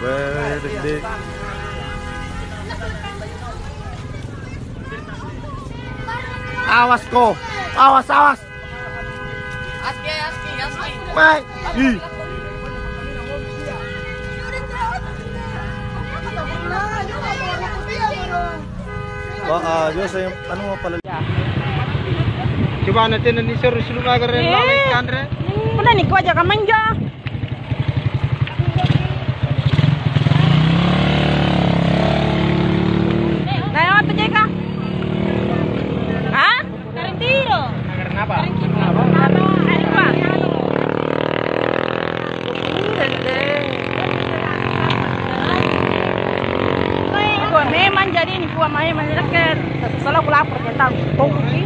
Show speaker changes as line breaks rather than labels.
Berde. Awas ko. Awas, awas.
Aski, aski, aski.
Mai. Ih. Wah, Diyos yung ano mo pala. Coba natin na ni Sir rin
Eh.
lalay kan rin.
Pernah nih gua aja kan manja. Jadi nih gua main raket. Salah gua lapar kita. Tunggu sih.